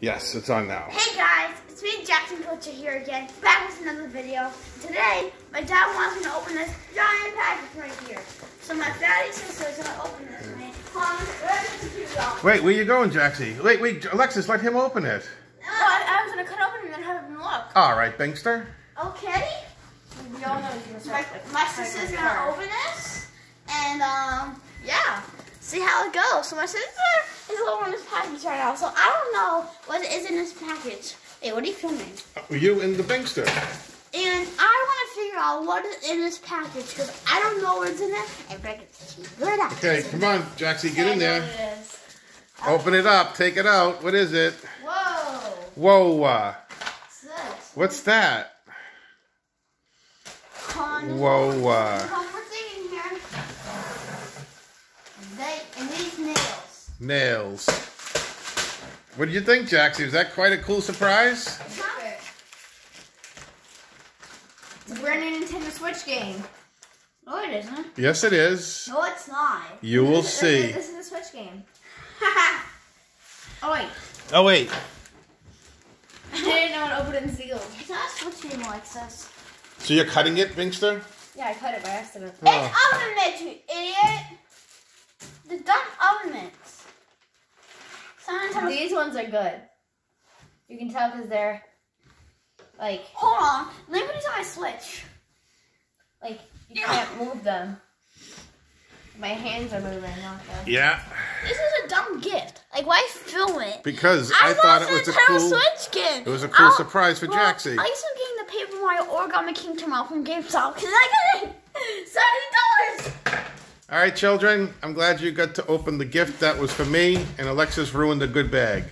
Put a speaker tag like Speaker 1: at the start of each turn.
Speaker 1: Yes, it's on now.
Speaker 2: Hey guys, it's me, Jackson Pilcher here again, back with another video. Today, my dad wants me to open this giant package right here. So my fatty sister is gonna open this for me. Hold on, where's the?
Speaker 1: Wait, where you going, Jaxie? Wait, wait, Alexis, let him open it.
Speaker 2: No, I, I was gonna cut open and then have him look.
Speaker 1: All right, Binkster.
Speaker 2: Okay.
Speaker 3: We all know he's gonna
Speaker 2: My,
Speaker 3: start with
Speaker 2: my sister's gonna open this, and um, yeah, see how it goes. So my sister is opening this package right now, so I don't know what is in this package. Hey, what are you filming?
Speaker 1: You and the Bankster.
Speaker 2: And I want to figure out what is in this package because I don't know what's in it. And Greg is good at
Speaker 1: Okay, come on, Jaxie, get in there.
Speaker 3: It is.
Speaker 1: Open it up, take it out. What is it?
Speaker 2: Whoa.
Speaker 1: Whoa, uh,
Speaker 2: What's this?
Speaker 1: what's that?
Speaker 2: Con-
Speaker 1: Whoa, uh,
Speaker 2: One more thing in here. They, and these nails.
Speaker 1: nails. What do you think, Jaxie? Was that quite a cool surprise?
Speaker 2: Huh?
Speaker 3: It's a brand new Nintendo Switch game.
Speaker 2: No, it isn't.
Speaker 1: Yes, it is.
Speaker 2: No, it's not.
Speaker 1: You will
Speaker 3: This is-
Speaker 1: see.
Speaker 3: This is a Switch game. Oh wait,
Speaker 1: Oh, wait.
Speaker 3: I didn't know it opened and sealed.
Speaker 2: it's not a switch game like this.
Speaker 1: So you're cutting it, Binkster?
Speaker 3: Yeah, I cut it by accident.
Speaker 1: Oh.
Speaker 2: It's oven mitts, you idiot. The dumb oven mitts. Sometimes
Speaker 3: These ones are good. You can tell because they're like
Speaker 2: Hold on. Let me do my switch.
Speaker 3: like you can't move them. My hands are moving, not them.
Speaker 1: Yeah.
Speaker 2: This is a dumb gift. Like, why film it?
Speaker 1: Because I, thought it was a
Speaker 2: Nintendo
Speaker 1: cool.
Speaker 2: Switch gift.
Speaker 1: It was a cool
Speaker 2: I'll-
Speaker 1: surprise for
Speaker 2: well,
Speaker 1: Jaxie.
Speaker 2: I used to getting the Paper Mario Origami Kingdom out from GameStop because I got it seventy dollars.
Speaker 1: All right, children. I'm glad you got to open the gift that was for me, and Alexis ruined a good bag.